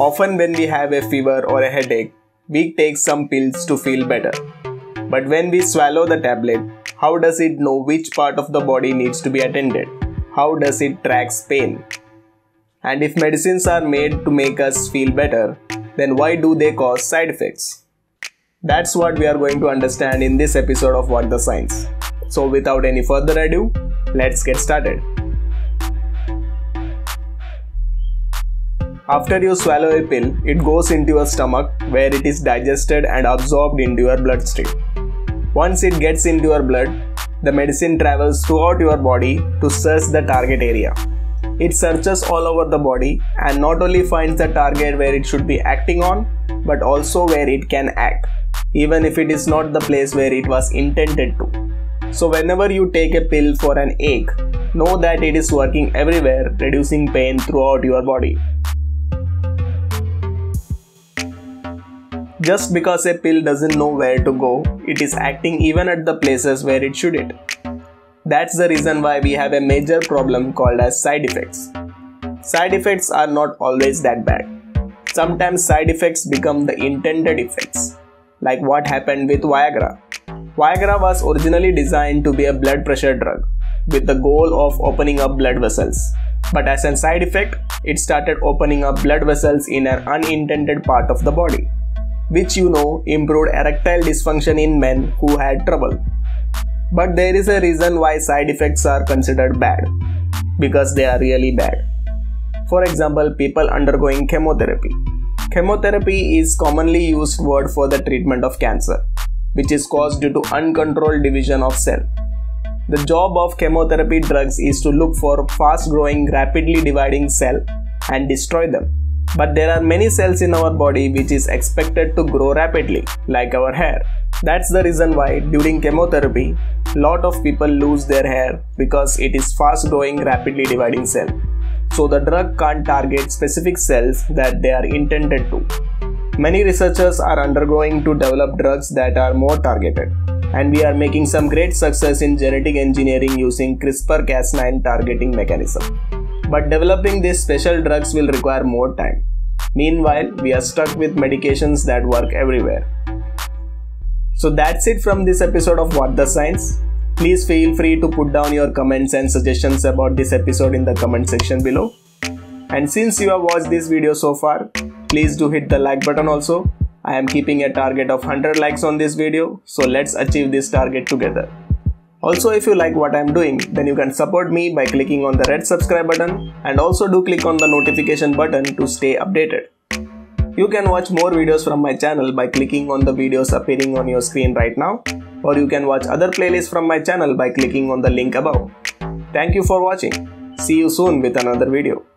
Often, when we have a fever or a headache, we take some pills to feel better. But when we swallow the tablet, how does it know which part of the body needs to be attended? How does it track pain? And if medicines are made to make us feel better, then why do they cause side effects? That's what we are going to understand in this episode of What the Science. So, without any further ado, let's get started. After you swallow a pill, it goes into your stomach where it is digested and absorbed into your bloodstream. Once it gets into your blood, the medicine travels throughout your body to search the target area. It searches all over the body and not only finds the target where it should be acting on, but also where it can act, even if it is not the place where it was intended to. So, whenever you take a pill for an ache, know that it is working everywhere, reducing pain throughout your body. Just because a pill doesn't know where to go, it is acting even at the places where it shouldn't. That's the reason why we have a major problem called as side effects. Side effects are not always that bad. Sometimes side effects become the intended effects, like what happened with Viagra. Viagra was originally designed to be a blood pressure drug with the goal of opening up blood vessels. But as a side effect, it started opening up blood vessels in an unintended part of the body which you know improved erectile dysfunction in men who had trouble. But there is a reason why side effects are considered bad because they are really bad. For example, people undergoing chemotherapy. Chemotherapy is commonly used word for the treatment of cancer, which is caused due to uncontrolled division of cell. The job of chemotherapy drugs is to look for fast growing rapidly dividing cell and destroy them but there are many cells in our body which is expected to grow rapidly, like our hair. That's the reason why during chemotherapy, lot of people lose their hair because it is fast growing rapidly dividing cell. So the drug can't target specific cells that they are intended to. Many researchers are undergoing to develop drugs that are more targeted and we are making some great success in genetic engineering using CRISPR-Cas9 targeting mechanism but developing these special drugs will require more time. Meanwhile, we are stuck with medications that work everywhere. So that's it from this episode of What the Science. Please feel free to put down your comments and suggestions about this episode in the comment section below. And since you have watched this video so far, please do hit the like button also. I am keeping a target of 100 likes on this video, so let's achieve this target together. Also if you like what I'm doing, then you can support me by clicking on the red subscribe button and also do click on the notification button to stay updated. You can watch more videos from my channel by clicking on the videos appearing on your screen right now or you can watch other playlists from my channel by clicking on the link above. Thank you for watching. See you soon with another video.